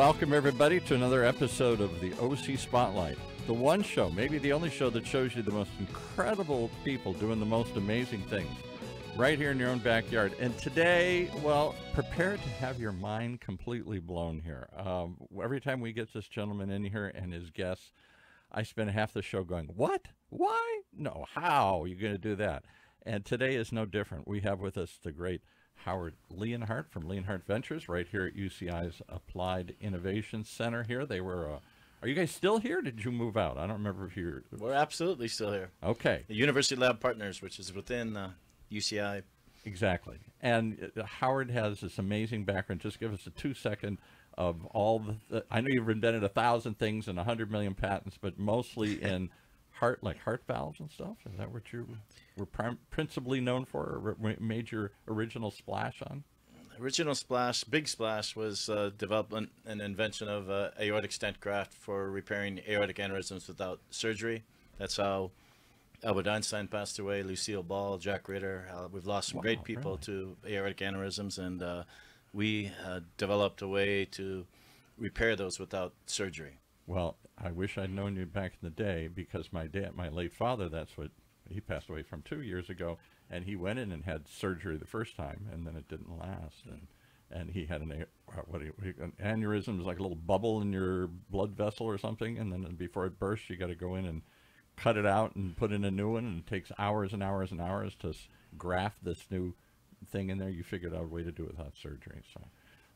Welcome, everybody, to another episode of the OC Spotlight. The one show, maybe the only show that shows you the most incredible people doing the most amazing things right here in your own backyard. And today, well, prepare to have your mind completely blown here. Um, every time we get this gentleman in here and his guests, I spend half the show going, What? Why? No, how are you going to do that? And today is no different. We have with us the great Howard Leonhardt from Leonhardt Ventures right here at UCI's Applied Innovation Center here. They were, uh, are you guys still here? Did you move out? I don't remember if you're. We're absolutely still here. Okay. The University Lab Partners, which is within uh, UCI. Exactly. And uh, Howard has this amazing background. Just give us a two second of all the, the I know you've invented a thousand things and a hundred million patents, but mostly in heart, like heart valves and stuff. Is that what you were prim- principally known for, or ma- made your original splash on? Original splash, big splash, was uh, development and invention of uh, aortic stent graft for repairing aortic aneurysms without surgery. That's how Albert Einstein passed away, Lucille Ball, Jack Ritter. Uh, we've lost some Wow, great people to aortic aneurysms, and uh, we uh, developed a way to repair those without surgery. Well, I wish I'd known you back in the day because my dad, my late father, that's what he passed away from two years ago, and he went in and had surgery the first time, and then it didn't last, and and he had an uh, what you, an aneurysm is like a little bubble in your blood vessel or something, and then before it bursts, you got to go in and cut it out and put in a new one, and it takes hours and hours and hours to graft this new thing in there. You figured out a way to do it without surgery, so.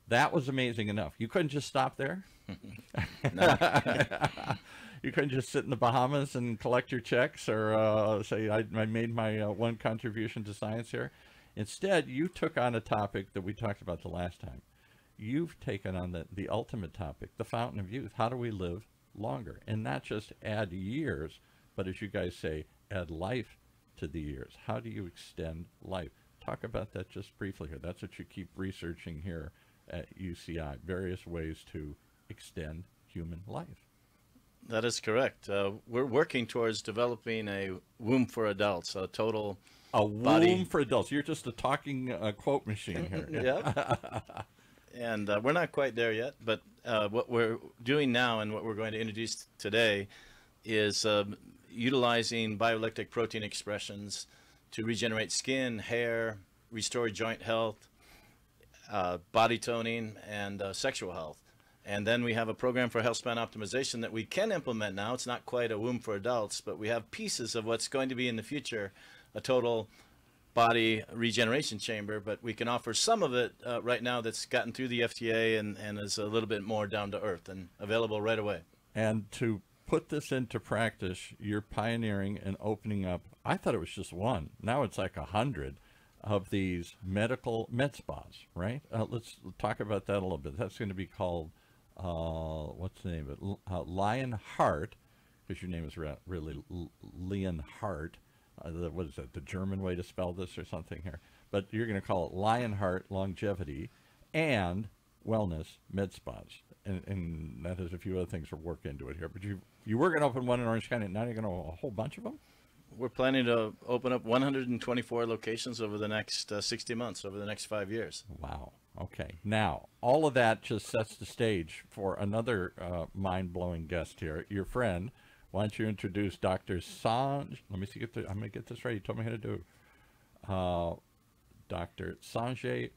That was amazing enough. You couldn't just stop there. you couldn't just sit in the Bahamas and collect your checks or uh, say, I, I made my uh, one contribution to science here. Instead, you took on a topic that we talked about the last time. You've taken on the, the ultimate topic, the fountain of youth. How do we live longer? And not just add years, but as you guys say, add life to the years. How do you extend life? Talk about that just briefly here. That's what you keep researching here at UCI various ways to extend human life. That is correct. Uh, we're working towards developing a womb for adults, a total A Body- womb for adults. You're just a talking uh, quote machine here. yeah. and uh, we're not quite there yet, but uh, what we're doing now and what we're going to introduce today is um, utilizing bioelectric protein expressions to regenerate skin, hair, restore joint health, uh, body toning, and uh, sexual health. And then we have a program for health span optimization that we can implement now. It's not quite a womb for adults, but we have pieces of what's going to be in the future a total body regeneration chamber, but we can offer some of it uh, right now that's gotten through the FDA and, and is a little bit more down to earth and available right away. And to put this into practice, you're pioneering and opening up. I thought it was just one. Now it's like a hundred of these medical med spas, right? Uh, let's talk about that a little bit. That's going to be called, uh, what's the name of it? Uh, Lion Heart, because your name is re- really L- Leon Hart. Uh, the, what is that? The German way to spell this or something here? But you're going to call it Lionheart Longevity and Wellness Med Spas, and, and that has a few other things for work into it here. But you you were going to open one in Orange County, now you're going to a whole bunch of them. We're planning to open up 124 locations over the next uh, 60 months, over the next five years. Wow. Okay. Now, all of that just sets the stage for another uh, mind blowing guest here, your friend. Why don't you introduce Dr. Sanj? Let me see. The, I'm going to get this right. You told me how to do. Uh, Dr. Sanjay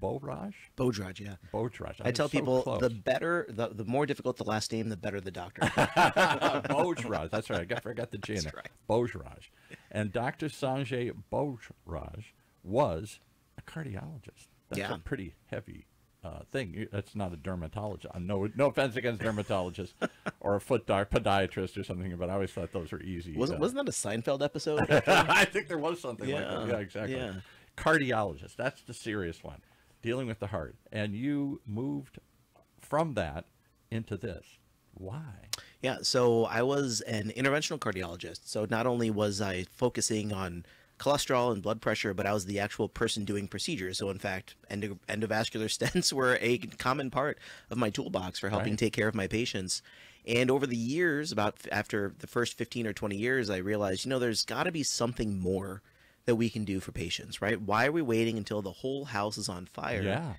Boraj? Bodraj, yeah. Bhojraj. I was tell so people close. the better, the, the more difficult the last name, the better the doctor. Bhojraj. That's right. I got, forgot the J in That's right. Bhojraj. And Dr. Sanjay Bhojraj was a cardiologist. That's Yeah. a pretty heavy uh, thing. That's not a dermatologist. No, no offense against dermatologists or a foot doc, podiatrist or something, but I always thought those were easy. wasn't uh, wasn't that a Seinfeld episode? I think there was something like that. Yeah, Yeah, exactly. yeah. Cardiologist. That's the serious one, dealing with the heart. And you moved from that into this. Why? Yeah, so I was an interventional cardiologist. So not only was I focusing on cholesterol and blood pressure, but I was the actual person doing procedures. So in fact, endo- endovascular stents were a common part of my toolbox for helping Right. take care of my patients. And over the years, about f- after the first 15 or 20 years, I realized, you know, there's got to be something more that we can do for patients, right? Why are we waiting until the whole house is on fire? Yeah.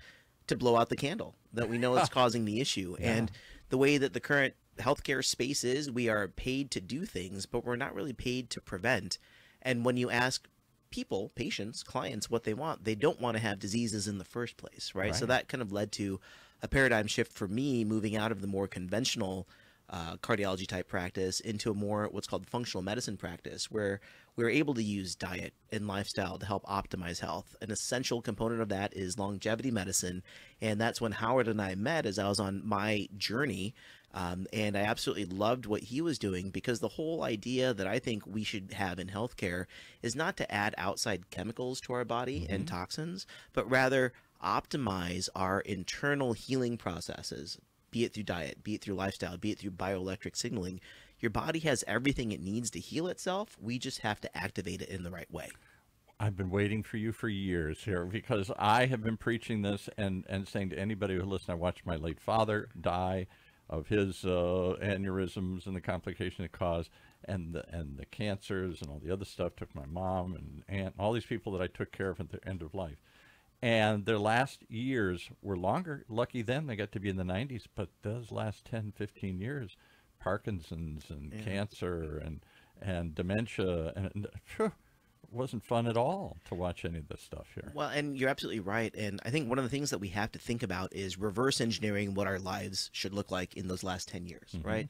to blow out the candle that we know is causing the issue. Yeah. And the way that the current healthcare space is, we are paid to do things, but we're not really paid to prevent. And when you ask people, patients, clients, what they want, they don't want to have diseases in the first place, right? So that kind of led to a paradigm shift for me moving out of the more conventional uh, cardiology type practice into a more what's called functional medicine practice, where we're able to use diet and lifestyle to help optimize health. An essential component of that is longevity medicine, and that's when Howard and I met as I was on my journey. Um, and I absolutely loved what he was doing because the whole idea that I think we should have in healthcare is not to add outside chemicals to our body and toxins, but rather optimize our internal healing processes, be it through diet, be it through lifestyle, be it through bioelectric signaling. Your body has everything it needs to heal itself. We just have to activate it in the right way. I've been waiting for you for years here because I have been preaching this and, and saying to anybody who listens, I watched my late father die of his uh, aneurysms and the complication it caused, and the and the cancers and all the other stuff. Took my mom and aunt, all these people that I took care of at the end of life, and their last years were longer. Lucky them, they got to be in the 90s, but those last 10, 15 years, Parkinson's and cancer and and dementia and. phew, wasn't fun at all to watch any of this stuff here. Well, and you're absolutely right. And I think one of the things that we have to think about is reverse engineering what our lives should look like in those last 10 years, mm-hmm. right?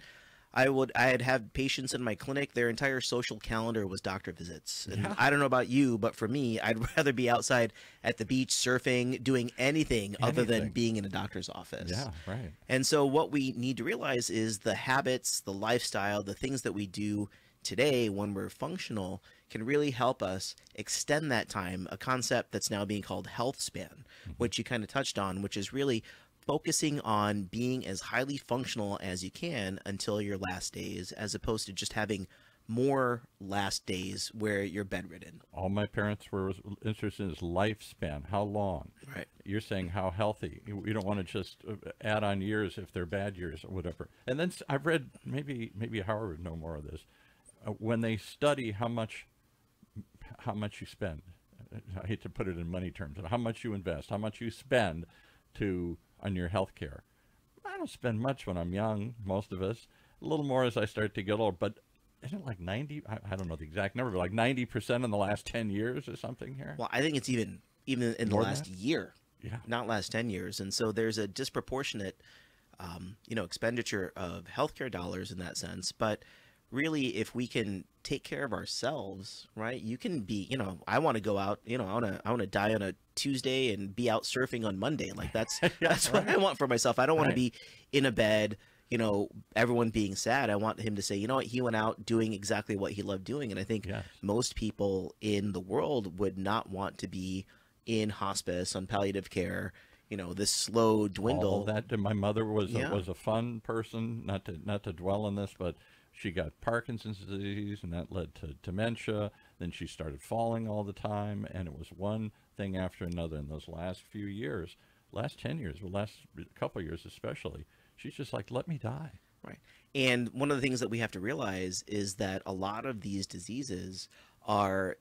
I would I had had patients in my clinic, their entire social calendar was doctor visits. And Yeah. I don't know about you, but for me, I'd rather be outside at the beach surfing, doing anything, other than being in a doctor's office. Yeah, right. And so, what we need to realize is the habits, the lifestyle, the things that we do today when we're functional can really help us extend that time. A concept that's now being called health span, mm-hmm. which you kind of touched on, which is really focusing on being as highly functional as you can until your last days, as opposed to just having more last days where you're bedridden. All my parents were interested in is lifespan. How long? Right. You're saying how healthy. You don't want to just uh, add on years if they're bad years or whatever. And then I've read maybe maybe Howard would know more of this. Uh, when they study how much how much you spend, I hate to put it in money terms, but how much you invest, how much you spend to on your health care. I don't spend much when I'm young, most of us. A little more as I start to get old, but isn't it like 90? I, I don't know the exact number, but like 90% in the last 10 years or something here? Well, I think it's even even in the More than last year, Yeah. not last ten years, and so there's a disproportionate, um, you know, expenditure of healthcare dollars in that sense. But really, if we can take care of ourselves, right? You can be, you know, I want to go out, you know, I want to, I want to die on a Tuesday and be out surfing on Monday. Like that's that's what I want for myself. I don't want Right. to be in a bed. You know, everyone being sad. I want him to say, you know what, he went out doing exactly what he loved doing. And I think Yes. most people in the world would not want to be in hospice on palliative care you know this slow dwindle All that my mother was Yeah. a, was a fun person. Not to not to dwell on this, but she got Parkinson's disease, and that led to dementia. Then she started falling all the time, and it was one thing after another. In those last few years, last ten years, well, last couple years especially, she's just like, let me die. right and one of the things that we have to realize is that a lot of these diseases are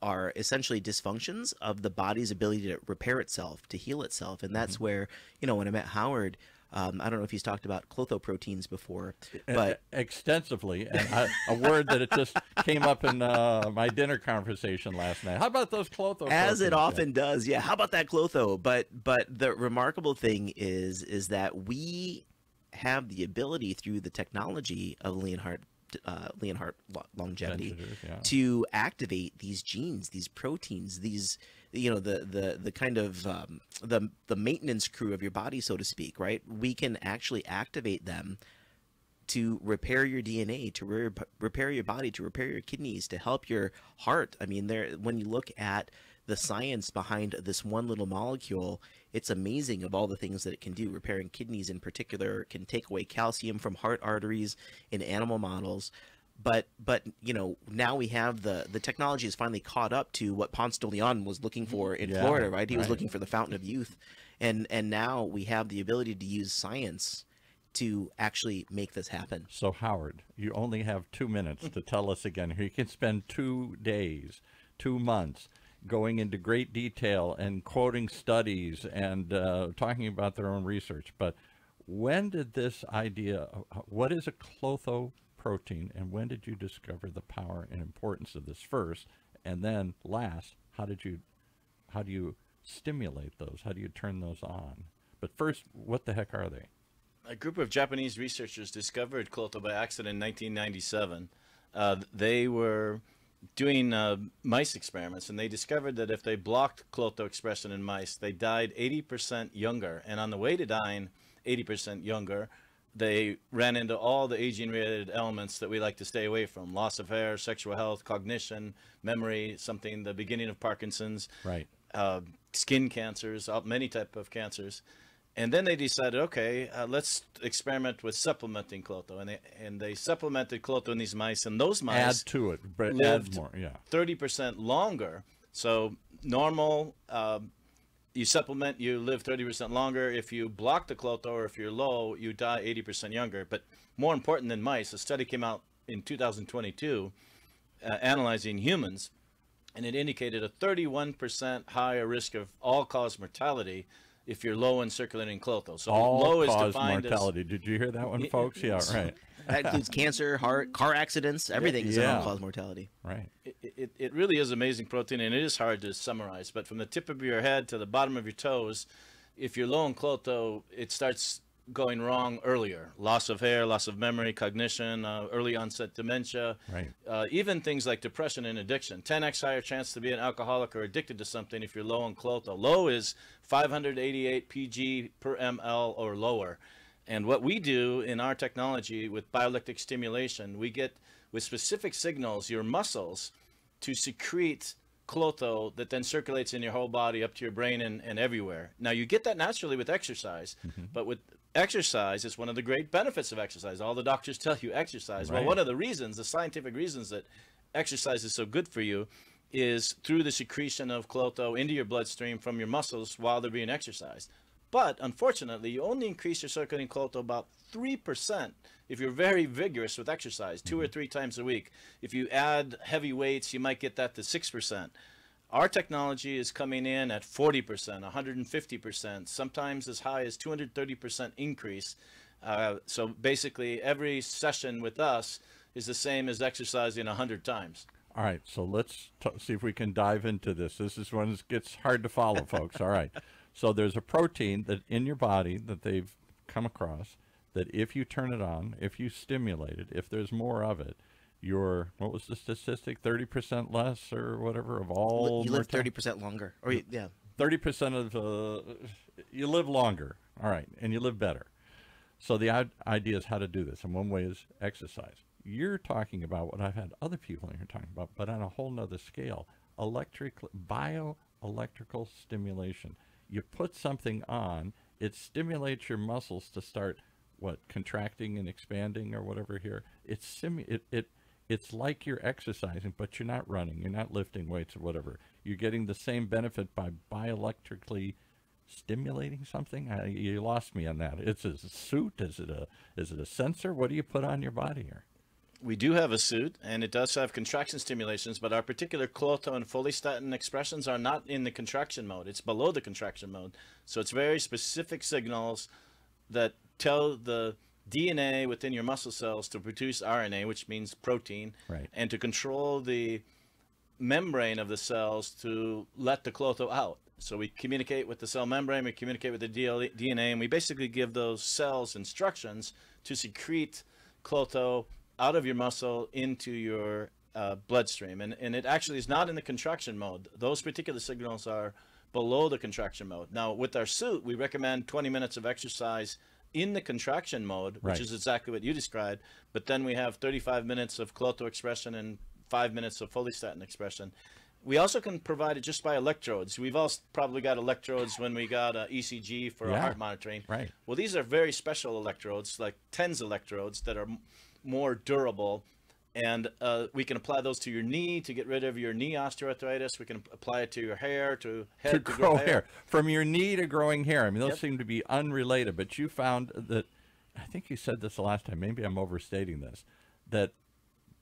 are essentially dysfunctions of the body's ability to repair itself to heal itself and that's mm-hmm. where you know when i met howard um, I don't know if he's talked about Klotho proteins before, but extensively, and I, a word that it just came up in uh, my dinner conversation last night. How about those Klotho? as it proteins? often does yeah how about that Klotho but but the remarkable thing is is that we have the ability through the technology of leonhardt uh, leonhardt lo- longevity yeah. to activate these genes these proteins these you know the the the kind of um, the the maintenance crew of your body so to speak right we can actually activate them to repair your DNA, to re- repair your body, to repair your kidneys, to help your heart. I mean, there when you look at the science behind this one little molecule, it's amazing of all the things that it can do. Repairing kidneys in particular can take away calcium from heart arteries in animal models. But but you know now we have the the technology has finally caught up to what Ponce de Leon was looking mm-hmm. for in Yeah, Florida, right? He was looking for the fountain of youth, and and now we have the ability to use science to actually make this happen. So, Howard, you only have two minutes to tell us again here. You can spend two days, two months going into great detail and quoting studies and uh, talking about their own research. But when did this idea, what is a Klotho protein, and when did you discover the power and importance of this first? And then last, how did you, how do you stimulate those? How do you turn those on? But first, what the heck are they? A group of Japanese researchers discovered Klotho by accident in 1997. Uh, they were doing uh, mice experiments, and they discovered that if they blocked Klotho expression in mice, they died 80% younger. And on the way to dying 80% younger, they ran into all the aging-related elements that we like to stay away from: loss of hair, sexual health, cognition, memory, something the beginning of Parkinson's, right? Uh, skin cancers, many type of cancers. And then they decided, okay, uh, let's experiment with supplementing Klotho. And they, and they supplemented Klotho in these mice, and those mice add to it, but lived more, yeah. 30% longer. So normal, uh, you supplement, you live 30% longer. If you block the Klotho or if you're low, you die 80% younger. But more important than mice, a study came out in 2022 uh, analyzing humans, and it indicated a 31% higher risk of all-cause mortality if you're low in circulating Klotho. So All low is defined mortality. As, Did you hear that one, folks? Yeah, right. that includes cancer, heart, car accidents, everything yeah. is yeah. all-cause mortality. Right. It, it, it really is amazing protein, and it is hard to summarize. But from the tip of your head to the bottom of your toes, if you're low in Klotho, it starts going wrong earlier. Loss of hair, loss of memory, cognition, uh, early onset dementia, right. uh, even things like depression and addiction. 10x higher chance to be an alcoholic or addicted to something if you're low on Klotho. Low is 588 pg per ml or lower. And what we do in our technology with bioelectric stimulation, we get with specific signals your muscles to secrete Klotho that then circulates in your whole body up to your brain and, and everywhere. Now you get that naturally with exercise, mm-hmm. but with exercise is one of the great benefits of exercise. All the doctors tell you exercise. Right. Well, one of the reasons, the scientific reasons that exercise is so good for you is through the secretion of Klotho into your bloodstream from your muscles while they're being exercised. But unfortunately, you only increase your circulating Klotho about 3% if you're very vigorous with exercise, two or mm-hmm. three times a week. If you add heavy weights, you might get that to 6%. Our technology is coming in at 40%, 150%, sometimes as high as 230% increase. Uh, so basically, every session with us is the same as exercising 100 times. All right, so let's see if we can dive into this. This is when it gets hard to follow, folks. All right. So there's a protein that in your body that they've come across that if you turn it on, if you stimulate it, if there's more of it, you're what was the statistic? 30% less or whatever of all you live 30% longer. Or yeah. 30% of uh, you live longer. All right. And you live better. So the idea is how to do this. And one way is exercise. You're talking about what i've had other people in here talking about but on a whole nother scale. Electric bioelectrical stimulation. You put something on it stimulates your muscles to start what contracting and expanding or whatever here. It's sim it, it it's like you're exercising, but you're not running, you're not lifting weights or whatever. You're getting the same benefit by bioelectrically stimulating something. I, you lost me on that. It's a suit. Is it a is it a sensor? What do you put on your body here? We do have a suit, and it does have contraction stimulations, but our particular Klotho and follistatin expressions are not in the contraction mode. It's below the contraction mode. So it's very specific signals that tell the DNA within your muscle cells to produce RNA, which means protein, right. and to control the membrane of the cells to let the Klotho out. So we communicate with the cell membrane, we communicate with the DNA, and we basically give those cells instructions to secrete Klotho out of your muscle into your uh, bloodstream. And, and it actually is not in the contraction mode. Those particular signals are below the contraction mode. Now, with our suit, we recommend 20 minutes of exercise in the contraction mode, which right. is exactly what you described. But then we have 35 minutes of Klotho expression and five minutes of follistatin expression. We also can provide it just by electrodes. We've all probably got electrodes when we got uh, a ECG for yeah. heart monitoring. Right. Well, these are very special electrodes, like TENS electrodes that are more durable and uh, we can apply those to your knee to get rid of your knee osteoarthritis. We can apply it to your hair, to head to, to grow, grow hair. hair. From your knee to growing hair. I mean, those yep. seem to be unrelated, but you found that, I think you said this the last time, maybe I'm overstating this, that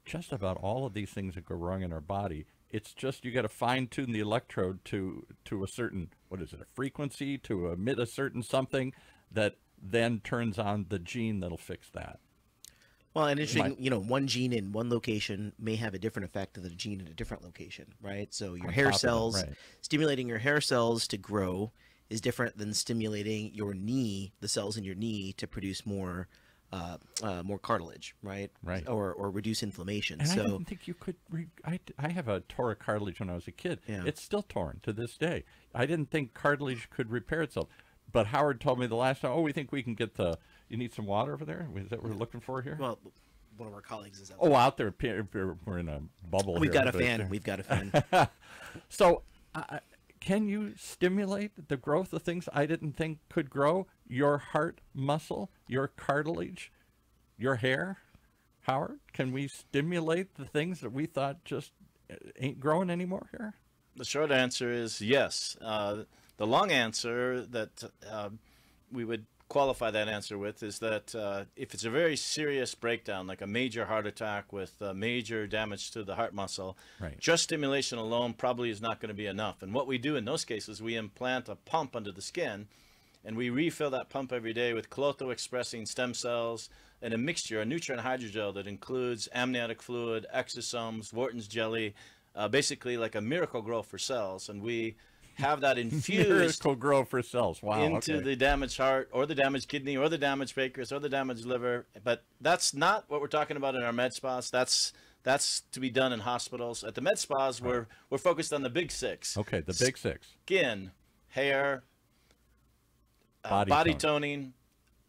just about all of these things that go wrong in our body, It's just you got to fine tune the electrode to to a certain what is it a frequency to emit a certain something that then turns on the gene that'll fix that. Well, and interesting, you know, one gene in one location may have a different effect than a gene in a different location, right? So your On hair top of it, cells, right. stimulating your hair cells to grow is different than stimulating your knee, the cells in your knee, to produce more, uh, uh, more cartilage, right? Right. Or or reduce inflammation. And I didn't think you could. Re- I, I have a tore cartilage when I was a kid. Yeah. It's still torn to this day. I didn't think cartilage could repair itself. But Howard told me the last time, oh, we think we can get the. You need some water over there? Is that what we're looking for here? well, one of our colleagues is out. oh, out there. We're we're in a bubble. We've here, got a but- fan. We've got a fan. So, uh, can you stimulate the growth of things I didn't think could grow? Your heart muscle, your cartilage, your hair? Howard, can we stimulate the things that we thought just uh, ain't growing anymore here? The short answer is yes. Uh, the long answer that uh, we would qualify that answer with is that uh, if it's a very serious breakdown, like a major heart attack with uh, major damage to the heart muscle, Right. just stimulation alone probably is not going to be enough. And what we do in those cases, we implant a pump under the skin and we refill that pump every day with Klotho expressing stem cells and a mixture, a nutrient hydrogel that includes amniotic fluid, exosomes, Wharton's jelly, uh, basically like a miracle grow for cells. And we have that infused Miracle grow for cells. Wow. into okay. the damaged heart or the damaged kidney or the damaged pancreas or the damaged liver. But that's not what we're talking about in our med spas. That's that's to be done in hospitals. At the med spas, we're we're focused on the big six: okay, the big six. skin, hair, uh, Body body, tone. toning,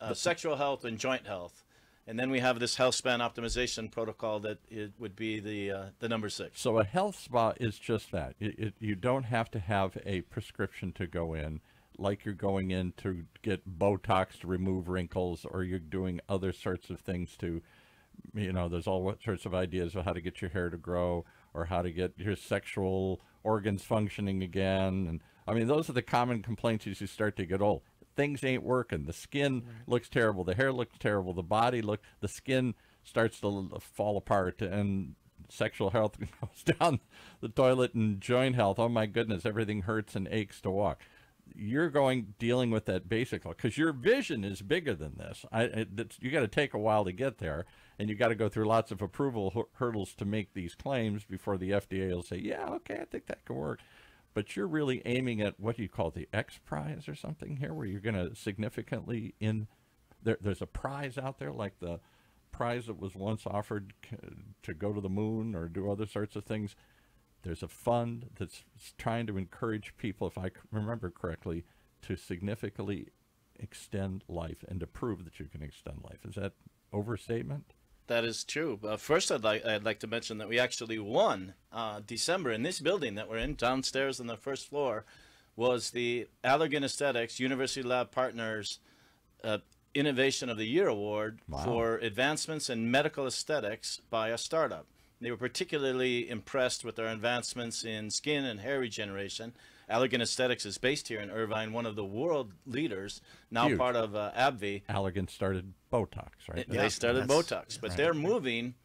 uh, sexual health, and joint health. And then we have this health span optimization protocol that it would be the uh, the number six. So a health spa is just that. It, it, you don't have to have a prescription to go in, like you're going in to get Botox to remove wrinkles, or you're doing other sorts of things to, you know, there's all sorts of ideas of how to get your hair to grow, or how to get your sexual organs functioning again. And I mean, those are the common complaints as you start to get old. Things ain't working. The skin looks terrible. The hair looks terrible. The body look. The skin starts to fall apart, and sexual health goes down the toilet, and joint health. Oh my goodness, everything hurts and aches to walk. You're going dealing with that basically because your vision is bigger than this. I, it, you got to take a while to get there, and you got to go through lots of approval hurdles to make these claims before the FDA will say, "Yeah, okay, I think that can work." But you're really aiming at what you call the X prize or something here, where you're going to significantly in there. There's a prize out there like the prize that was once offered to go to the moon or do other sorts of things. There's a fund that's trying to encourage people, if I remember correctly, to significantly extend life and to prove that you can extend life. Is that overstatement? That is true. Uh, first, I'd like I'd like to mention that we actually won uh, December in this building that we're in downstairs on the first floor, was the Allergan Aesthetics University Lab Partners uh, Innovation of the Year Award Wow. for advancements in medical aesthetics by a startup. They were particularly impressed with our advancements in skin and hair regeneration. Allergan Aesthetics is based here in Irvine, one of the world leaders, now Huge. part of uh, AbbVie. Allergan started Botox, right? They Yeah, started Botox, but right. they're moving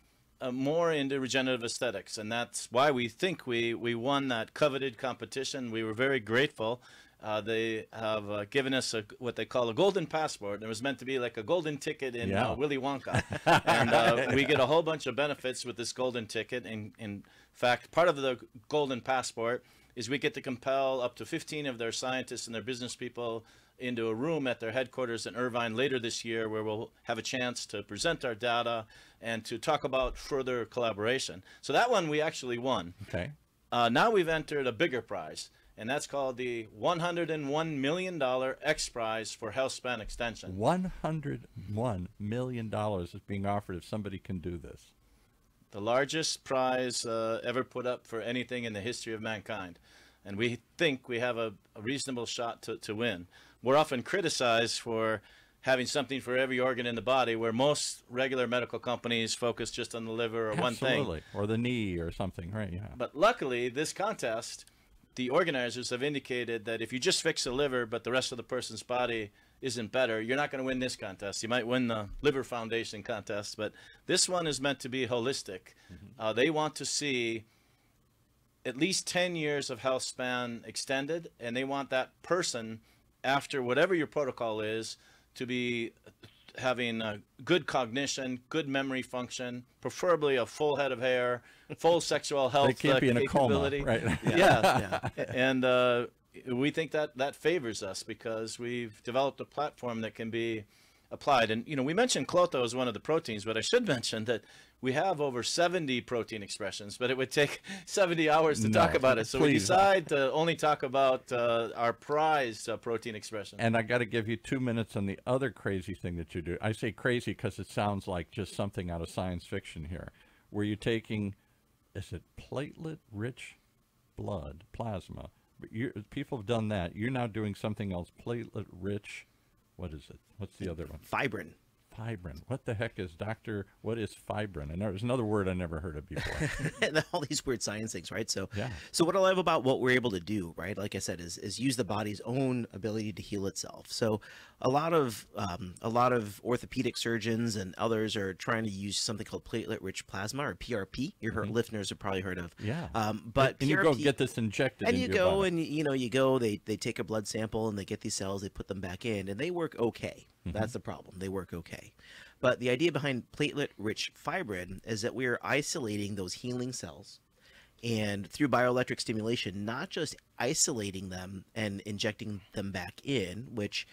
uh, more into regenerative aesthetics, and that's why we think we we won that coveted competition. We were very grateful. Uh, they have uh, given us a, what they call a golden passport. It was meant to be like a golden ticket in Yeah. uh, Willy Wonka, and uh, we get a whole bunch of benefits with this golden ticket. And in fact, part of the golden passport is we get to compel up to 15 of their scientists and their business people into a room at their headquarters in Irvine later this year where we'll have a chance to present our data and to talk about further collaboration. So that one we actually won. Okay. Uh, now we've entered a bigger prize, and that's called the $101 million X Prize for Health Span Extension. $101 million is being offered if somebody can do this. The largest prize uh, ever put up for anything in the history of mankind. And we think we have a, a reasonable shot to, to win. We're often criticized for having something for every organ in the body, where most regular medical companies focus just on the liver or one thing. Absolutely. Or the knee or something, right? Yeah. But luckily, this contest, the organizers have indicated that if you just fix the liver, but the rest of the person's body isn't better, you're not going to win this contest. You might win the Liver Foundation contest, but this one is meant to be holistic. Uh, they want to see at least 10 years of health span extended, and they want that person, after whatever your protocol is, to be having a good cognition, good memory function, preferably a full head of hair, full sexual health They can't uh, be in a coma, right? Yeah, and uh, we think that that favors us because we've developed a platform that can be applied. And you know, we mentioned Klotho as one of the proteins, but I should mention that we have over 70 protein expressions, but it would take 70 hours to No, talk about it. So we please. decide to only talk about uh, our prized uh, protein expression. And I got to give you two minutes on the other crazy thing that you do. I say crazy because it sounds like just something out of science fiction here, where you're taking, is it platelet-rich blood, plasma? You people have done that. You're now doing something else, platelet-rich. What is it? What's the other one? Fibrin. Fibrin. What the heck is Doctor? What is fibrin? And there's another word I never heard of before. and all these weird science things, right? So, Yeah. so what I love about what we're able to do, right? Like I said, is is use the body's own ability to heal itself. So, a lot of um, a lot of orthopedic surgeons and others are trying to use something called platelet-rich plasma or PRP. Your heard listeners have probably heard of. Yeah. Um, but and you go get this injected. and you go body. and you know you go they they take a blood sample and they get these cells they put them back in and they work okay Mm-hmm. that's the problem they work okay but the idea behind platelet rich fibrin is that we're isolating those healing cells and through bioelectric stimulation not just isolating them and injecting them back in which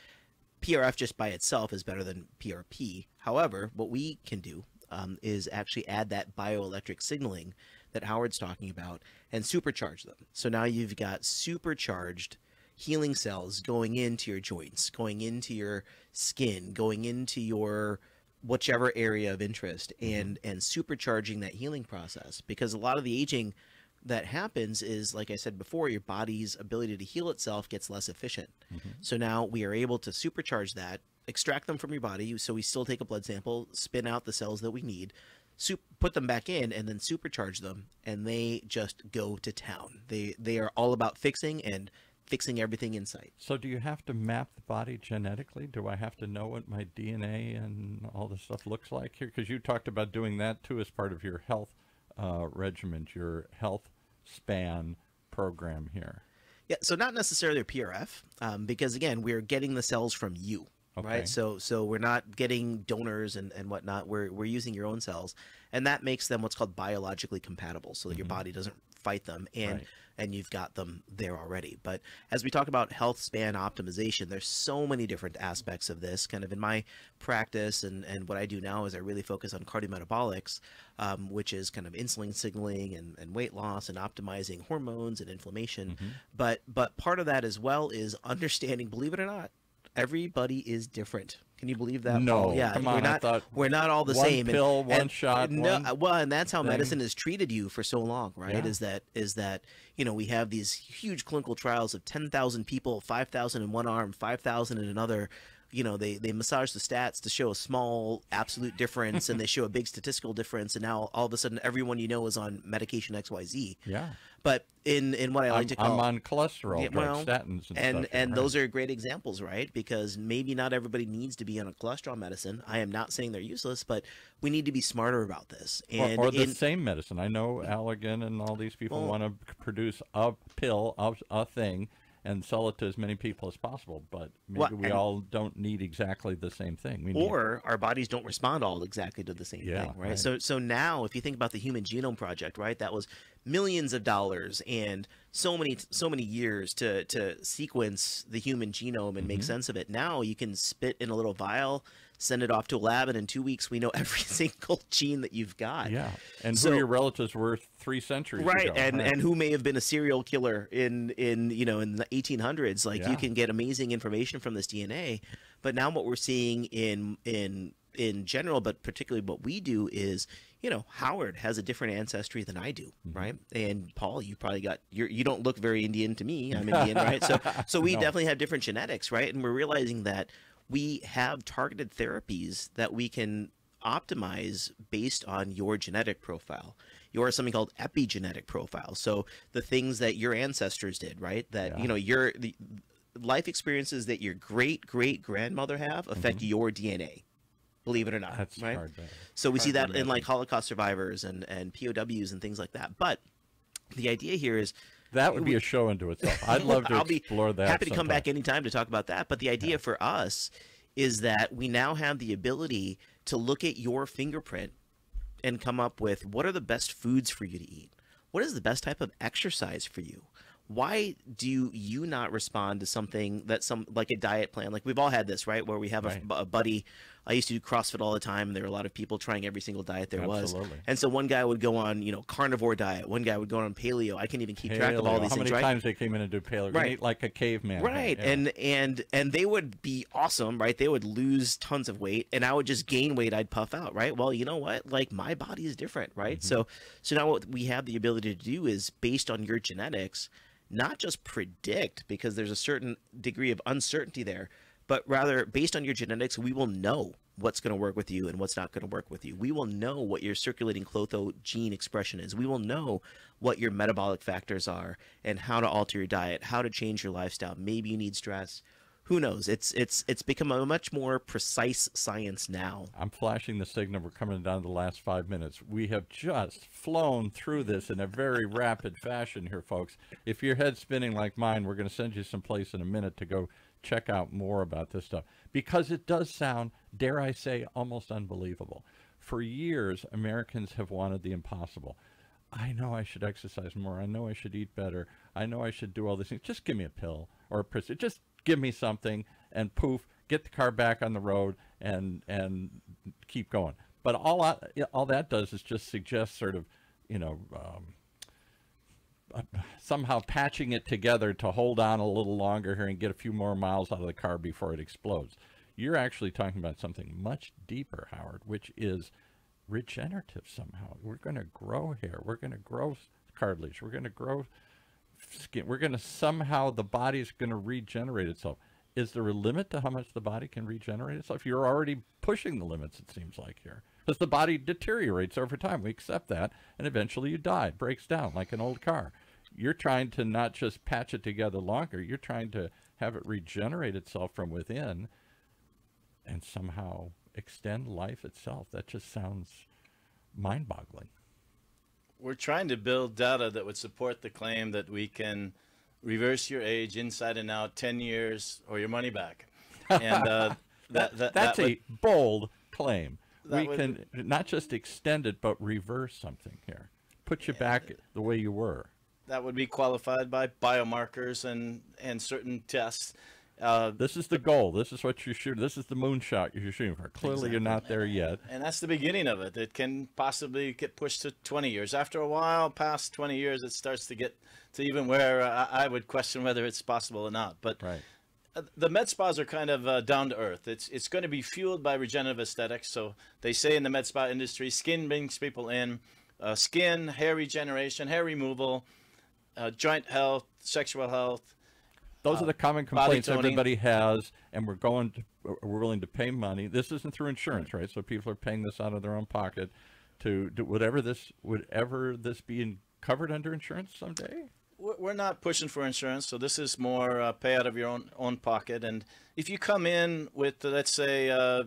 PRF just by itself is better than PRP. However, what we can do um, is actually add that bioelectric signaling that Howard's talking about and supercharge them. So now you've got supercharged healing cells going into your joints, going into your skin, going into your whichever area of interest mm-hmm. and and supercharging that healing process. Because a lot of the aging that happens is like i said before your body's ability to heal itself gets less efficient. Mm-hmm. So now we are able to supercharge that extract them from your body so we still take a blood sample spin out the cells that we need put them back in and then supercharge them and they just go to town. They they are all about fixing and fixing everything in sight So do you have to map the body genetically? Do I have to know what my DNA and all this stuff looks like here? Because you talked about doing that too as part of your health uh, regimen, your health span program here. Yeah, so not necessarily a PRF, um, because again, we're getting the cells from you, Okay. right? So so we're not getting donors and, and whatnot. We're we're using your own cells, and that makes them what's called biologically compatible, so that your body doesn't fight them, and Right. and you've got them there already. But as we talk about health span optimization, there's so many different aspects of this. Kind of in my practice and and what I do now is I really focus on cardiometabolics, um, which is kind of insulin signaling and, and weight loss and optimizing hormones and inflammation. But but part of that as well is understanding. Believe it or not, everybody is different. Can you believe that? No, Paul? yeah, come we're on, I not thought we're not all the one same. pill, one shot, No, one well, and that's how thing. medicine has treated you for so long, right? Yeah. Is that is that you know we have these huge clinical trials of ten thousand people, five thousand in one arm, five thousand in another. You know, they they massage the stats to show a small absolute difference, and they show a big statistical difference, and now all of a sudden everyone you know is on medication X Y Z. Yeah. But in in what I like I'm, to call I'm on cholesterol Yeah, well, statins, and, and stuff. and right? those are great examples, right? Because maybe not everybody needs to be on a cholesterol medicine. I am not saying they're useless, but we need to be smarter about this. Or, And or the in- same medicine. I know Allergan and all these people Well- want to produce a pill, a, a thing, and sell it to as many people as possible. But maybe Well, we all don't need exactly the same thing. We need, or our bodies don't respond all exactly to the same Yeah, thing, right? right. So so now if you think about the Human Genome Project, right, that was millions of dollars and so many so many years to to sequence the human genome and Mm-hmm. make sense of it. Now you can spit in a little vial, send it off to a lab, and in two weeks we know every single gene that you've got. yeah, and So- who your relatives were three centuries right ago. and right. and who may have been a serial killer in in you know in the 1800s like Yeah. you can get amazing information from this dna but now what we're seeing in in in general but particularly what we do is you know howard has a different ancestry than i do Mm-hmm. right and paul you probably got you're, you don't look very indian to me i'm indian right so so we No. definitely have different genetics right and we're realizing that we have targeted therapies that we can optimize based on your genetic profile your something called epigenetic profile so the things that your ancestors did right that Yeah. you know your the life experiences that your great great grandmother have affect your dna believe it or not Mm-hmm. That's right hard. so we see that in like. Holocaust survivors and and POWs and things like that. But the idea here is that would be a show into itself. I'd love to I'll explore be that. Happy to come sometime. back anytime to talk about that. But the idea for us is that we now have the ability to look at your fingerprint and come up with what are the best foods for you to eat? What is the best type of exercise for you? Why do you not respond to something that some like a diet plan? Like we've all had this, right? Where we have Right. a, a buddy. I used to do CrossFit all the time. And there were a lot of people trying every single diet there was. Absolutely. And so one guy would go on, you know, carnivore diet. One guy would go on paleo. I can't even keep track of all these How things, many right? times they came in and do paleo? Right. Eat like a caveman. right Yeah. and and and they would be awesome right they would lose tons of weight and i would just gain weight i'd puff out right well you know what like my body is different right mm-hmm. so so now what we have the ability to do is based on your genetics not just predict because there's a certain degree of uncertainty there but rather based on your genetics we will know what's going to work with you and what's not going to work with you. We will know what your circulating Klotho gene expression is. We will know what your metabolic factors are and how to alter your diet, how to change your lifestyle. Maybe you need stress. Who knows? It's it's it's become a much more precise science now. I'm flashing the signal. We're coming down to the last five minutes. We have just flown through this in a very rapid fashion here, folks. If your head's spinning like mine, we're going to send you someplace in a minute to go check out more about this stuff because it does sound, dare I say, almost unbelievable. For years, Americans have wanted the impossible. I know I should exercise more. I know I should eat better. I know I should do all these things. Just give me a pill or a prescription. Just give me something, and poof, get the car back on the road and and keep going. But all I, all that does is just suggest sort of, you know, um, somehow patching it together to hold on a little longer here and get a few more miles out of the car before it explodes. You're actually talking about something much deeper, Howard, which is regenerative somehow. We're going to grow hair. We're going to grow cartilage. We're going to grow skin. We're going to somehow, the body is going to regenerate itself. Is there a limit to how much the body can regenerate itself? You're already pushing the limits, it seems like here. Because the body deteriorates over time. We accept that. And eventually you die. It breaks down like an old car. You're trying to not just patch it together longer, you're trying to have it regenerate itself from within and somehow extend life itself. That just sounds mind boggling. We're trying to build data that would support the claim that we can reverse your age inside and out 10 years or your money back. And uh, that, that, That's that would- a bold claim. That We would- can not just extend it, but reverse something here. Put you back the way you were. that would be qualified by biomarkers and, and certain tests. Uh, This is the goal. This is what you're shooting. This is the moonshot you're shooting for. Clearly, you're not there yet. and that's the beginning of it. It can possibly get pushed to 20 years. After a while, past 20 years, it starts to get to even where uh, I I would question whether it's possible or not. But Right. Uh, the med spas are kind of uh, down to earth. It's it's going to be fueled by regenerative aesthetics. So they say in the med spa industry, skin brings people in. Uh, skin, hair regeneration, hair removal, uh, joint health, sexual health. Those are the common Uh, complaints everybody has, and we're going to, we're willing to pay money. This isn't through insurance, right? So people are paying this out of their own pocket to do whatever this would ever this be in, covered under insurance someday. We're we're not pushing for insurance, so this is more uh, pay out of your own own pocket. And if you come in with, let's say, uh,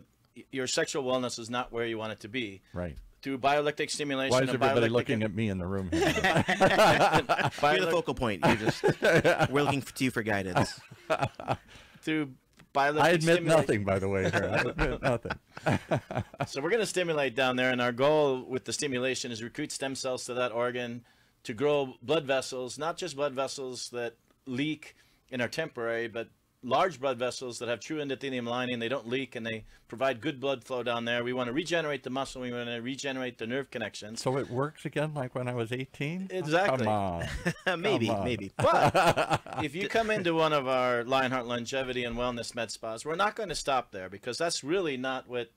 your sexual wellness is not where you want it to be, Right. through bioelectric stimulation, Why is and everybody bioelectric- looking at me in the room? Here? You're the focal point. You're just we're looking to you for guidance. through bioelectric I admit stimulation. nothing, by the way. Here, I admit nothing. So we're going to stimulate down there, and our goal with the stimulation is recruit stem cells to that organ to grow blood vessels, not just blood vessels that leak and are temporary, but large blood vessels that have true endothelium lining. They don't leak, and they provide good blood flow down there. We want to regenerate the muscle. We want to regenerate the nerve connections. So it works again, like when I was 18. Oh, Exactly. come on. maybe, Come on. maybe. But if you come into one of our Lionheart Longevity and Wellness Med Spas, we're not going to stop there because that's really not what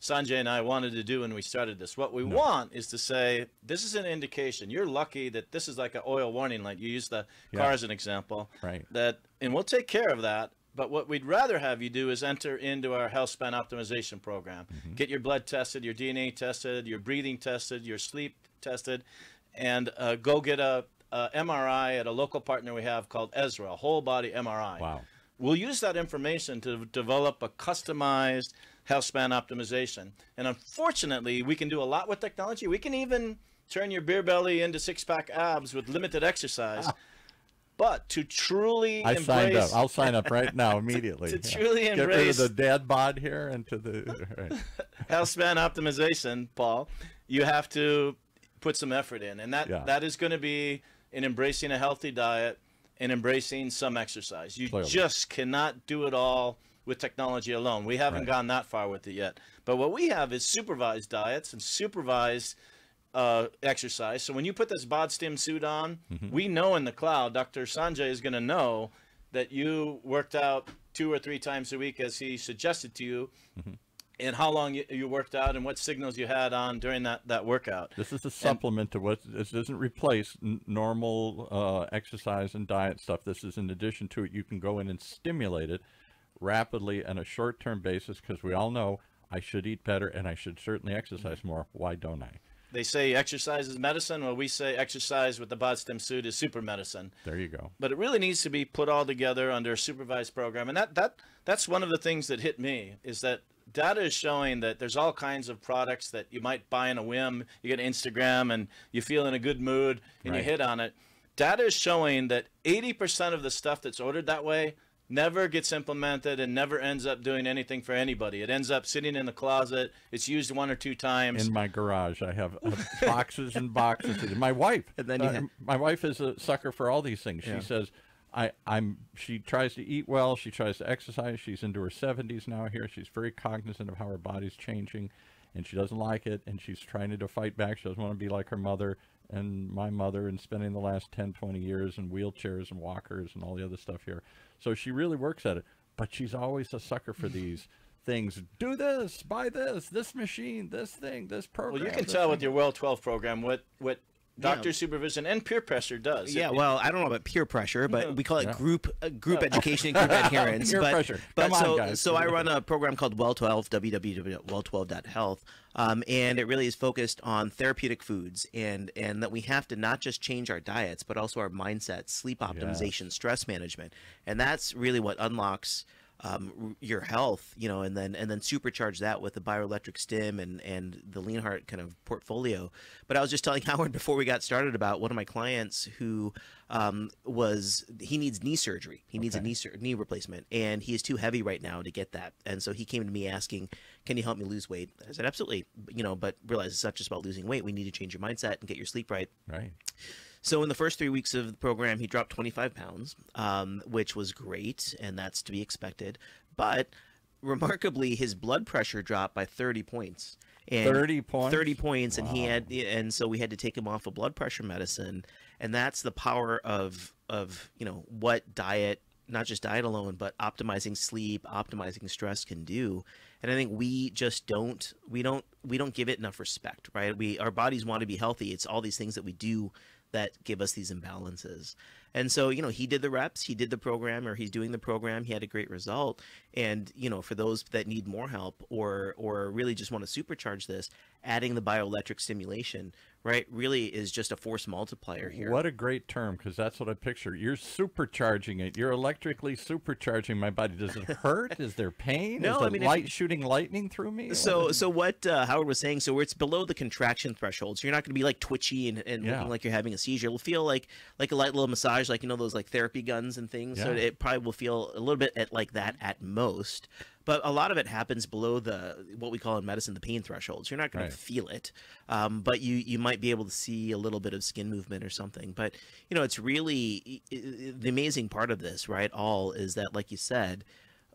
Sanjay and I wanted to do when we started this. What we want is to say this is an indication. You're lucky that this is like an oil warning light. You use the Yeah. car as an example. Right. That and we'll take care of that. But what we'd rather have you do is enter into our health span optimization program. Mm-hmm. Get your blood tested, your DNA tested, your breathing tested, your sleep tested, and uh, go get a, a MRI at a local partner we have called Ezra, a whole body MRI. Wow. We'll use that information to develop a customized health span optimization. And unfortunately, we can do a lot with technology. We can even turn your beer belly into six pack abs with limited exercise. Ah. But to truly I embrace, signed up. I'll sign up right now immediately. to Yeah. truly Get rid of embrace- the dad bod here and to the. Right. health span optimization, Paul, you have to put some effort in, and that Yeah. that is going to be in embracing a healthy diet and embracing some exercise. You Clearly. just cannot do it all with technology alone. We haven't Right. gone that far with it yet. But what we have is supervised diets and supervised uh, exercise. So when you put this bod stim suit on, Mm-hmm. we know in the cloud, Dr. Sanjay is going to know that you worked out two or three times a week as he suggested to you, Mm-hmm. and how long you, you worked out and what signals you had on during that, that workout. This is a supplement to what this doesn't replace n- normal uh, exercise and diet stuff. This is in addition to it. You can go in and stimulate it rapidly and on a short-term basis because we all know I should eat better and I should certainly exercise more. Why don't I? They say exercise is medicine. Well, we say exercise with the bod stim suit is super medicine. There you go. but it really needs to be put all together under a supervised program and that that that's one of the things that hit me is that data is showing that there's all kinds of products that you might buy in a whim you get instagram and you feel in a good mood and Right. you hit on it data is showing that 80% of the stuff that's ordered that way never gets implemented and never ends up doing anything for anybody it ends up sitting in the closet it's used one or two times In my garage, I have uh, boxes and boxes. of- My wife, And then uh, have- my wife is a sucker for all these things. Yeah. She says, I, I'm. She tries to eat well. She tries to exercise. She's into her 70s now. Here, she's very cognizant of how her body's changing, and she doesn't like it. And she's trying to fight back. She doesn't want to be like her mother and my mother, and spending the last 10, 20 years in wheelchairs and walkers and all the other stuff here. So she really works at it. But she's always a sucker for these. Things do this, buy this, this machine, this thing, this program. well you can this tell with your well 12 program what what doctor supervision and peer pressure does Yeah, It- well, I don't know about peer pressure, but we call it Yeah. group uh, group education and group adherence. Peer but, pressure. But Come on, so guys. so I run a program called Well12, www.well12.health, um, and it really is focused on therapeutic foods and and that we have to not just change our diets, but also our mindset, sleep optimization, stress management, and that's really what unlocks. Um, your health, you know, and then and then supercharge that with the bioelectric stim and and the Lionheart kind of portfolio. But I was just telling Howard before we got started about one of my clients who um, was he needs knee surgery. He needs a knee sur- knee replacement, and he is too heavy right now to get that. And so he came to me asking, "Can you help me lose weight?" I said, "Absolutely." You know, but realize it's not just about losing weight. We need to change your mindset and get your sleep right. Right. So in the first three weeks of the program, he dropped 25 pounds, um, which was great, and that's to be expected. But remarkably, his blood pressure dropped by 30 points. And 30 points? 30 points, and he had, and so we had to take him off of blood pressure medicine, and that's the power of of you know what diet, not just diet alone, but optimizing sleep, optimizing stress can do. And I think we just don't we don't we don't give it enough respect, right? We our bodies want to be healthy. It's all these things that we do that give us these imbalances. And so, you know, he did the reps, he did the program, or he's doing the program. He had a great result. And you know, for those that need more help or or really just want to supercharge this, adding the bioelectric stimulation, right, really is just a force multiplier here. What a great term, because that's what I picture. You're supercharging it. You're electrically supercharging my body. Does it hurt? Is there pain? No, Is I mean, light you- shooting lightning through me? So, so what uh, Howard was saying, so where it's below the contraction threshold, so you're not going to be like twitchy and, and Yeah. looking like you're having a seizure. It'll feel like like a light little massage, like you know those like therapy guns and things. So it probably will feel a little bit at like that at most, but a lot of it happens below the what we call in medicine the pain thresholds. You're not going Right. to feel it, um, but you you might be able to see a little bit of skin movement or something. But you know, it's really i- i- the amazing part of this, right? All is that, like you said.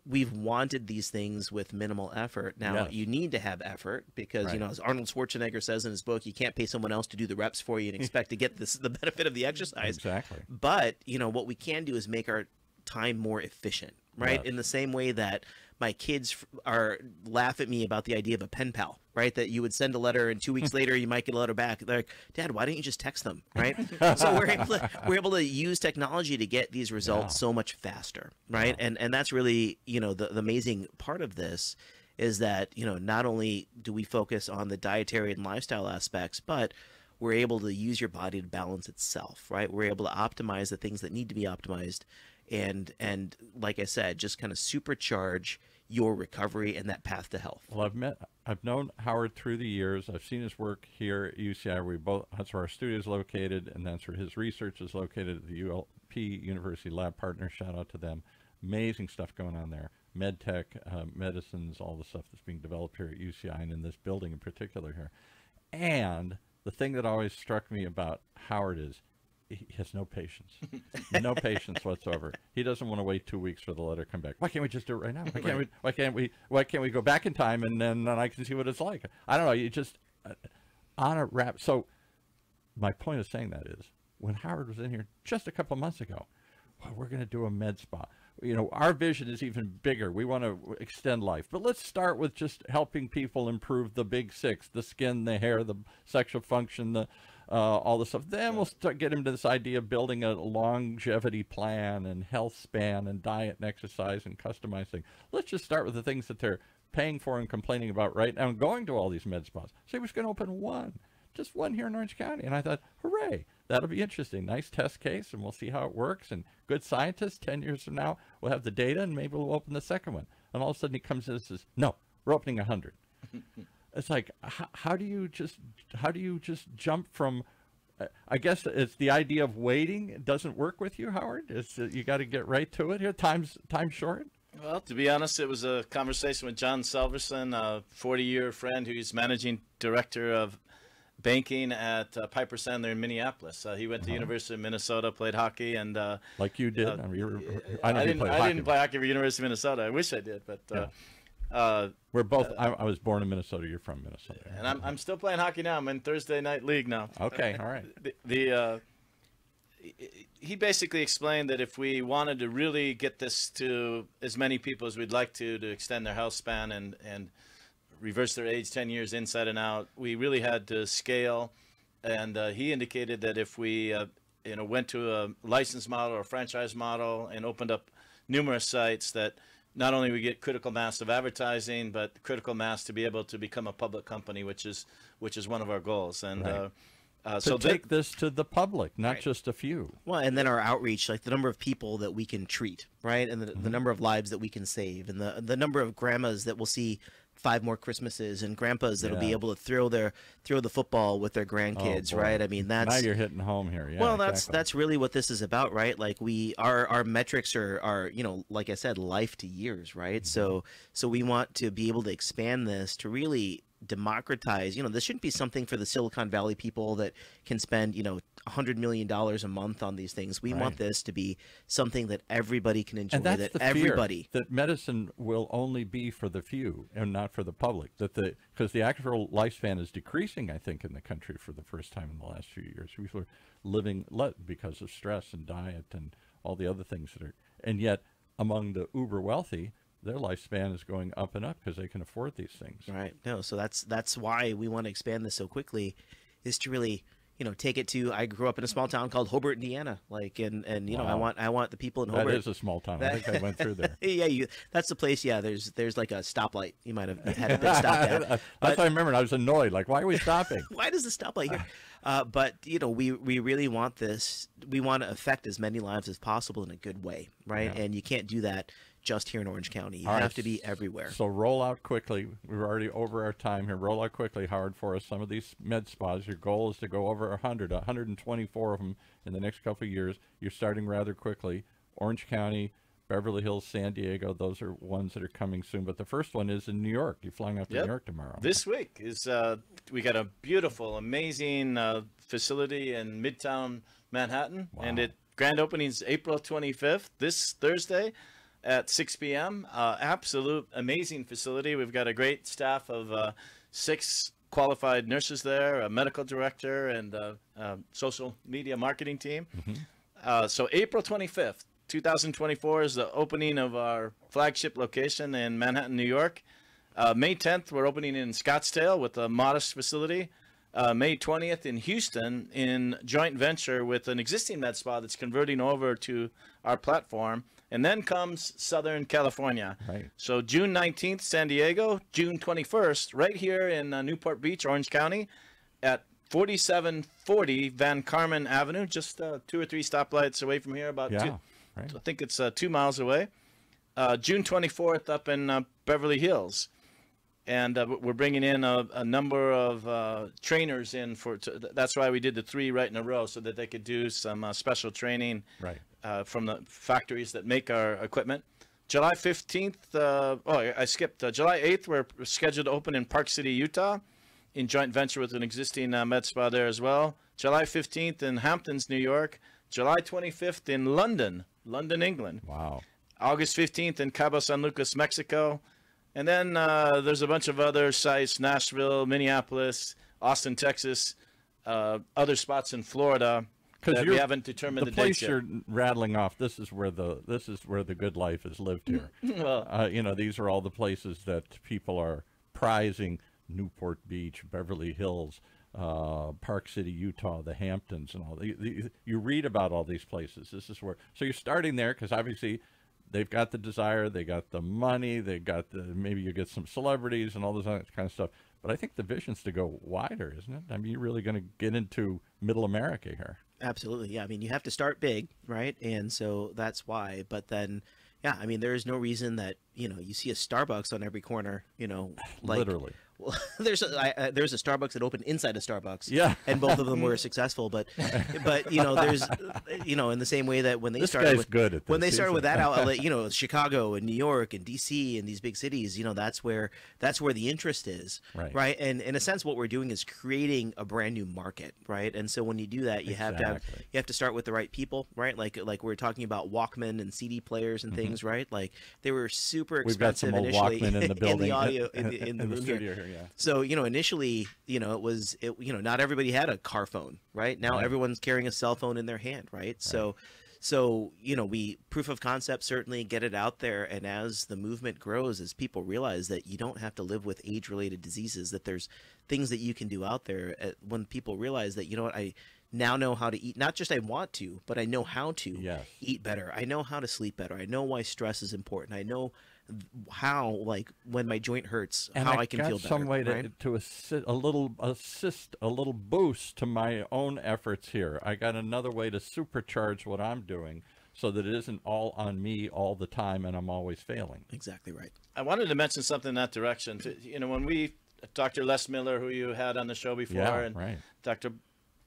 We've wanted these things with minimal effort. Now you need to have effort because Right. you know, as Arnold Schwarzenegger says in his book, you can't pay someone else to do the reps for you and expect to get this the benefit of the exercise. Exactly. But you know what we can do is make our time more efficient, right? In the same way that my kids are laugh at me about the idea of a pen pal, right? That you would send a letter and two weeks later you might get a letter back. They're like, Dad, why don't you just text them, right? so we're able to, we're able to use technology to get these results Yeah. so much faster, right? And and that's really you know the, the amazing part of this is that you know not only do we focus on the dietary and lifestyle aspects, but we're able to use your body to balance itself, right? We're able to optimize the things that need to be optimized, and and like I said, just kind of supercharge your recovery and that path to health. Well, I've met, I've known Howard through the years. I've seen his work here at UCI. We both that's where our studio is located, and that's where his research is located at the ULP University Lab Partners. Shout out to them. Amazing stuff going on there. MedTech, uh, medicines, all the stuff that's being developed here at UCI and in this building in particular here. And the thing that always struck me about Howard is he has no patience, no patience whatsoever. He doesn't want to wait two weeks for the letter to come back. Why can't we just do it right now? Why can't we? Why can't we? Why can't we go back in time and then, I can see what it's like? I don't know. You just uh, on a wrap. So my point of saying that is when Howard was in here just a couple of months ago, well, we're going to do a med spa. You know, our vision is even bigger. We want to extend life, but let's start with just helping people improve the big six: the skin, the hair, the sexual function, the uh, all the stuff. Then we'll start get into this idea of building a longevity plan and health span and diet and exercise and customizing. Let's just start with the things that they're paying for and complaining about right now and going to all these med spas. So he was going to open one, just one here in Orange County. And I thought, hooray, that'll be interesting. Nice test case, and we'll see how it works. And good scientists, 10 years from now, we'll have the data, and maybe we'll open the second one. And all of a sudden he comes in and says, no, we're opening 100. it's like how, how do you just how do you just jump from I guess it's the idea of waiting it doesn't work with you, Howard. It's you got to get right to it here. Time's time short. Well, to be honest, it was a conversation with John Selverson, a 40-year friend who's managing director of banking at uh, Piper Sandler in Minneapolis. Uh, he went to uh-huh. University of Minnesota, played hockey, and uh, like you did. I, mean, I, didn't. I didn't play hockey for University of Minnesota. I wish I did, but uh, yeah. Uh, We're both. Uh, I, I, was born in Minnesota. You're from Minnesota, and I'm, I'm still playing hockey now. I'm in Thursday night league now. Okay, all right. the, the uh, he basically explained that if we wanted to really get this to as many people as we'd like to to extend their health span and and reverse their age 10 years inside and out, we really had to scale. And uh, he indicated that if we uh, you know went to a license model or a franchise model and opened up numerous sites that not only we get critical mass of advertising, but critical mass to be able to become a public company, which is which is one of our goals. And right. uh, uh, so take this to the public, not right. just a few. Well, and then our outreach, like the number of people that we can treat, right, and the, mm-hmm. the number of lives that we can save, and the the number of grandmas that we'll see five more Christmases and grandpas that'll yeah. be able to throw their throw the football with their grandkids, oh, right? I mean, that's now you're hitting home here. Yeah, well, that's exactly. that's really what this is about, right? Like we our our metrics are are you know, like I said, life to years, right? Mm-hmm. So so we want to be able to expand this to really democratize you know this shouldn't be something for the silicon valley people that can spend you know 100 million dollars a month on these things we right. want this to be something that everybody can enjoy and that's that the everybody fear, that medicine will only be for the few and not for the public that the because the actual lifespan is decreasing i think in the country for the first time in the last few years people are living because of stress and diet and all the other things that are and yet among the uber wealthy their lifespan is going up and up because they can afford these things. Right. No, so that's that's why we want to expand this so quickly, is to really you know take it to. I grew up in a small town called Hobart, Indiana. Like and and you wow. know I want I want the people in Hobart. That is a small town. I think I went through there. yeah, you. That's the place. Yeah, there's there's like a stoplight. You might have had a bit stopped at. But, that's what I remember. I was annoyed. Like, why are we stopping? why does the stoplight here? Uh, but you know, we we really want this. We want to affect as many lives as possible in a good way, right? Yeah. And you can't do that just here in Orange County. You All have right. to be everywhere. So roll out quickly. We're already over our time here. Roll out quickly, Howard, for us. Some of these med spas, your goal is to go over 100, 124 of them in the next couple of years. You're starting rather quickly. Orange County, Beverly Hills, San Diego, those are ones that are coming soon. But the first one is in New York. You're flying out to yep. New York tomorrow. This week is uh, we got a beautiful, amazing uh, facility in Midtown Manhattan, wow. and it grand opening is April 25th, this Thursday at 6 p.m. Uh, absolute amazing facility. We've got a great staff of uh, six qualified nurses there, a medical director, and a, a social media marketing team. Mm-hmm. Uh, so April 25th, 2024 is the opening of our flagship location in Manhattan, New York. Uh, May 10th, we're opening in Scottsdale with a modest facility. Uh, May 20th in Houston in joint venture with an existing med spa that's converting over to our platform. And then comes Southern California. Right. So June 19th, San Diego. June 21st, right here in uh, Newport Beach, Orange County, at 4740 Von Karman Avenue, just uh, two or three stoplights away from here. About yeah, two, right. I think it's uh, two miles away. uh, June 24th up in uh, Beverly Hills. And uh, we're bringing in a, a number of uh, trainers in for. To, that's why we did the three right in a row, so that they could do some uh, special training Right. Uh, from the factories that make our equipment. July 15th, uh, oh, I skipped. Uh, July 8th, we're scheduled to open in Park City, Utah, in joint venture with an existing uh, med spa there as well. July 15th in Hamptons, New York. July 25th in London, London, England. Wow. August 15th in Cabo San Lucas, Mexico. And then uh, there's a bunch of other sites Nashville, Minneapolis, Austin, Texas, uh, other spots in Florida that we haven't determined the the, place you're rattling off. This is where the this is where the good life is lived here. Well, uh, you know, these are all the places that people are prizing: Newport Beach, Beverly Hills, uh, Park City, Utah, the Hamptons, and all. The, the, you read about all these places. This is where. So you're starting there because obviously they've got the desire, they got the money, they got the maybe you get some celebrities and all this kind of stuff. But I think the vision's to go wider, isn't it? I mean, you're really going to get into Middle America here. Absolutely. Yeah. I mean, you have to start big, right? And so that's why. But then, yeah, I mean, there is no reason that, you know, you see a Starbucks on every corner, you know, like. Literally. Well, there's a, I, uh, there's a Starbucks that opened inside a Starbucks. Yeah. And both of them were successful. But, but you know, there's, you know, in the same way that when they This started with, good when they started with that outlet, you know, Chicago and New York and DC and these big cities, you know, that's where that's where the interest is, Right. Right. And in a sense, what we're doing is creating a brand new market, right? And so when you do that, you have to have you have to start with the right people, right? Like like we are talking about Walkman and CD players and things, right? Like they were super Mm-hmm. We've got expensive some old initially Walkman in the building, in the audio in the, in the, room here. studio here. Yeah. So you know, initially, you know, it was it, you know, not everybody had a car phone, right? Now Right. everyone's carrying a cell phone in their hand, right? So, so you know, we proof of concept certainly get it out there, and as the movement grows, as people realize that you don't have to live with age-related diseases, that there's things that you can do out there. uh, When people realize that, you know what, I now know how to eat. Not just I want to, but I know how to Yes. eat better. I know how to sleep better. I know why stress is important. I know how like when my joint hurts and how I, I, can got feel better some way to, right? to assist a little assist a little boost to my own efforts here. I got another way to supercharge what I'm doing so that it isn't all on me all the time and I'm always failing. exactly right I wanted to mention something in that direction. To, you know, when we, Dr. Les Miller, who you had on the show before, Yeah, and right. Dr.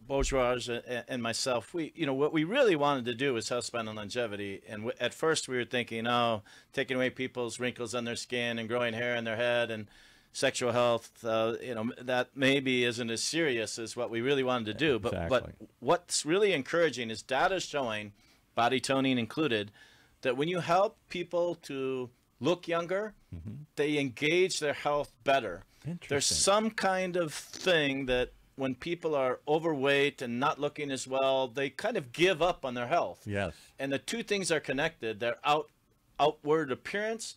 Bourgeois and, and myself, we, you know, what we really wanted to do was healthspan and longevity. And w- at first, we were thinking, oh, taking away people's wrinkles on their skin and growing hair in their head and sexual health, uh, you know, that maybe isn't as serious as what we really wanted to do. But but what's really encouraging is data showing, body toning included, that when you help people to look younger, they engage their health better. There's some kind of thing that when people are overweight and not looking as well, they kind of give up on their health. Yes. And the two things are connected. Their out outward appearance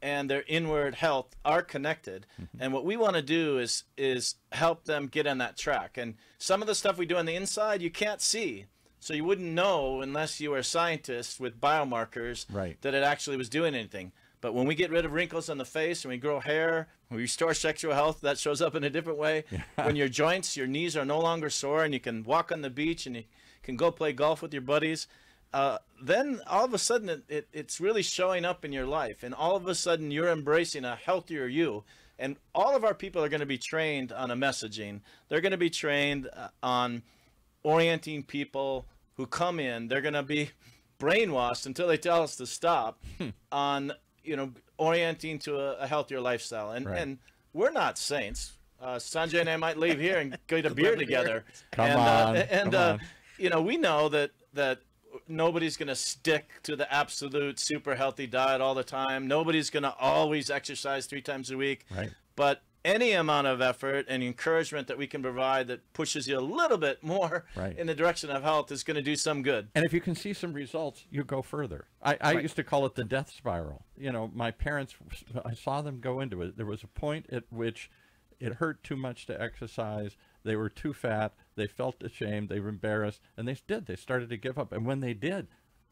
and their inward health are connected. Mm-hmm. And what we want to do is is help them get on that track. And some of the stuff we do on the inside you can't see. So you wouldn't know unless you were a scientist with biomarkers Right. that it actually was doing anything. But when we get rid of wrinkles on the face and we grow hair, we restore sexual health, that shows up in a different way. when your joints, your knees are no longer sore and you can walk on the beach and you can go play golf with your buddies, uh, then all of a sudden it, it, it's really showing up in your life. And all of a sudden you're embracing a healthier you. And all of our people are going to be trained on a messaging. They're going to be trained uh, on orienting people who come in. They're going to be brainwashed until they tell us to stop on you know orienting to a, a healthier lifestyle. And Right. and we're not saints. Uh, Sanjay and I might leave here and get a beer together. Come and, on, Uh, and come uh, on. you know we know that that nobody's going to stick to the absolute super healthy diet all the time. Nobody's going to always exercise three times a week. Right. But any amount of effort and encouragement that we can provide that pushes you a little bit more Right. in the direction of health is going to do some good. And if you can see some results, you go further. I, I Right. used to call it the death spiral. You know, my parents, I saw them go into it. There was a point at which it hurt too much to exercise. They were too fat. They felt ashamed. They were embarrassed. And they did. They started to give up. And when they did,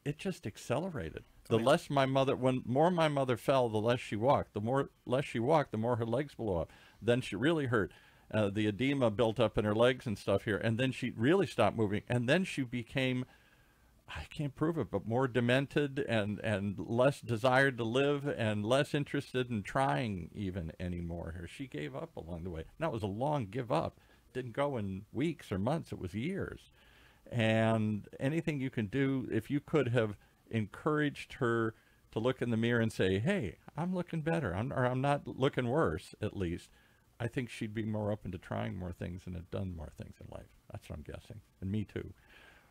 it just accelerated. The less my mother, when more my mother fell, the less she walked. The more less she walked, the more her legs blew up. Then she really hurt. Uh, the edema built up in her legs and stuff here. And then she really stopped moving. And then she became I can't prove it, but more demented and, and less desired to live and less interested in trying even anymore here. She gave up along the way. Now, it was a long give up. Didn't go in weeks or months, it was years. And anything you can do, if you could have encouraged her to look in the mirror and say, hey, I'm looking better, I'm, or I'm not looking worse, at least, I think she'd be more open to trying more things and have done more things in life. That's what I'm guessing. And me too.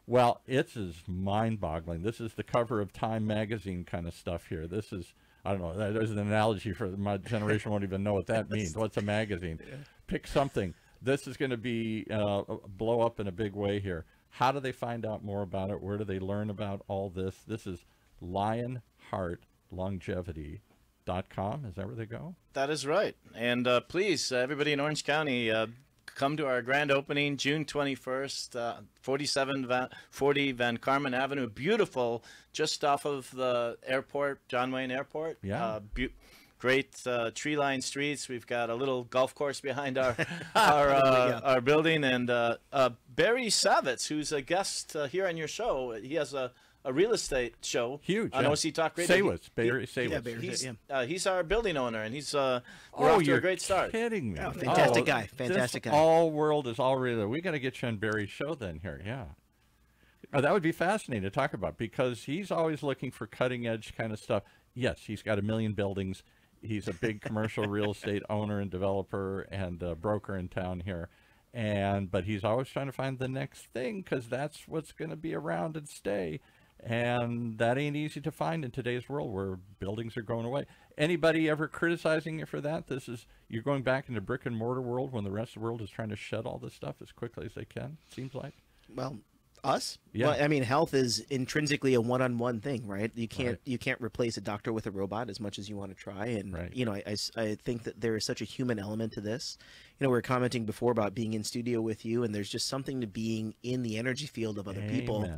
Well, it's is mind-boggling. This is the cover of Time magazine kind of stuff here. This is I don't know. There's an analogy for my generation won't even know what that means. What's a magazine? Pick something. This is going to be uh, blow up in a big way here. How do they find out more about it? Where do they learn about all this? This is LionHeartLongevity.com. Is that where they go? That is right. And uh, please, uh, everybody in Orange County, uh, come to our grand opening June 21st, uh, 47 Van, 40 Von Karman Avenue. Beautiful, just off of the airport, John Wayne Airport. Yeah. Uh, great uh, tree-lined streets. We've got a little golf course behind our our, uh, our building, and uh, uh, Barry Savitz, who's a guest here on your show. He has a a real estate show. Huge. On yeah. OC Talk Radio. Saywitz, Barry Saywitz. Yeah, Barry, he's, yeah. Uh, he's our building owner, and he's uh, we're oh, off to a great start. kidding me. Oh, fantastic oh, guy. Fantastic guy. All world is already there. We got to get you on Barry's show then here. Yeah. Oh, that would be fascinating to talk about because he's always looking for cutting edge kind of stuff. Yes, he's got a million buildings. He's a big commercial real estate owner and developer and uh, broker in town here and but he's always trying to find the next thing because that's what's going to be around and stay and that ain't easy to find in today's world where buildings are going away. Anybody ever criticizing you for that? This is you're going back into brick and mortar world when the rest of the world is trying to shed all this stuff as quickly as they can. Seems like. Well, us. Yeah. Well, I mean, health is intrinsically a one-on-one thing, right? You can't right. you can't replace a doctor with a robot as much as you want to try. And right. you know, I, I, I think that there is such a human element to this. You know, we were commenting before about being in studio with you, and there's just something to being in the energy field of other Amen. people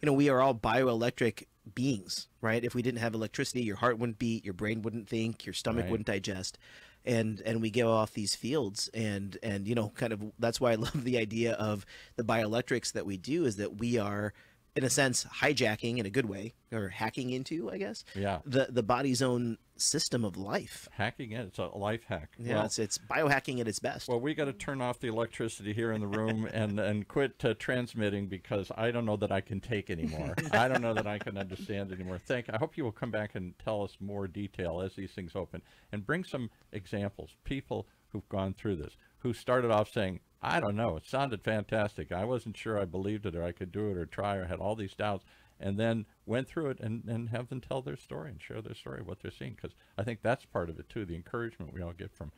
you know, we are all bioelectric beings, right? If we didn't have electricity, your heart wouldn't beat, your brain wouldn't think, your stomach right. wouldn't digest. And and we go off these fields and and you know, kind of that's why I love the idea of the bioelectrics that we do is that we are in a sense hijacking in a good way or hacking into i guess yeah. the the body's own system of life. Hacking it. It's a life hack. Yeah well, it's, it's biohacking at its best. well we got to turn off the electricity here in the room and and quit uh, transmitting because i don't know that i can take anymore. I don't know that i can understand anymore. Thank i hope you will come back and tell us more detail as these things open. And bring some examples people who've gone through this who started off saying I don't know. It sounded fantastic. I wasn't sure I believed it or I could do it or try or had all these doubts and then went through it and, and have them tell their story and share their story, what they're seeing. Because I think that's part of it too, the encouragement we all get from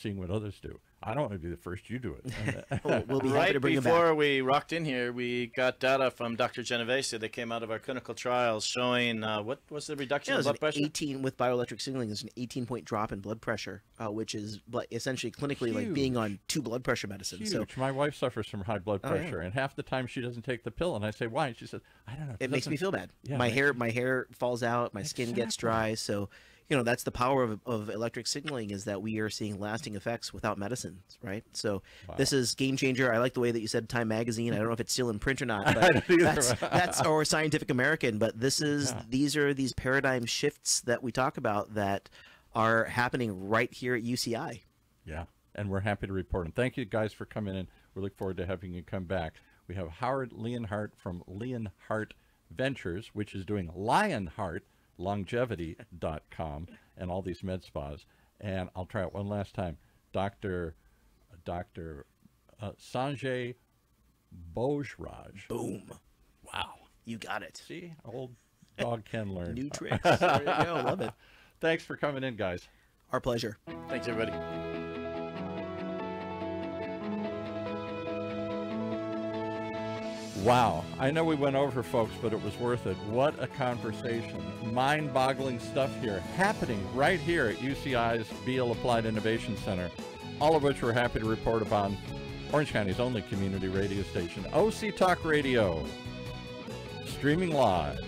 seeing what others do. I don't want to be the first. You do it. we'll, we'll be right to bring before we rocked in here, we got data from Dr. Genovese that came out of our clinical trials showing uh, what was the reduction yeah, of blood pressure? 18 with bioelectric signaling is an 18 point drop in blood pressure, uh, which is essentially clinically Huge. like being on two blood pressure medicines. Huge. So my wife suffers from high blood pressure, oh, yeah. and half the time she doesn't take the pill, and I say why, and she says I don't know. It, it makes me feel bad. Yeah, my hair, my hair falls out, my exactly. skin gets dry, so you know that's the power of, of electric signaling is that we are seeing lasting effects without medicines right? So wow. this is game changer. I like the way that you said time magazine. I don't know if it's still in print or not but that's, that's or scientific american. But this is yeah. these are these paradigm shifts that we talk about that are happening right here at uci yeah. And we're happy to report. And thank you guys for coming in. We look forward to having you come back. We have howard leonhardt from leonhardt ventures which is doing lionheart longevity.com and all these med spas. And I'll try it one last time. Dr. Dr. Uh, Sanjay Bhojraj. Boom. Wow. You got it. See, old dog can learn. New tricks. there you go. Love it. Thanks for coming in, guys. Our pleasure. Thanks, everybody. Wow. I know we went over, folks, but it was worth it. What a conversation. Mind boggling stuff here happening right here at UCI's Beall Applied Innovation Center, all of which we're happy to report upon Orange County's only community radio station, OC Talk Radio, streaming live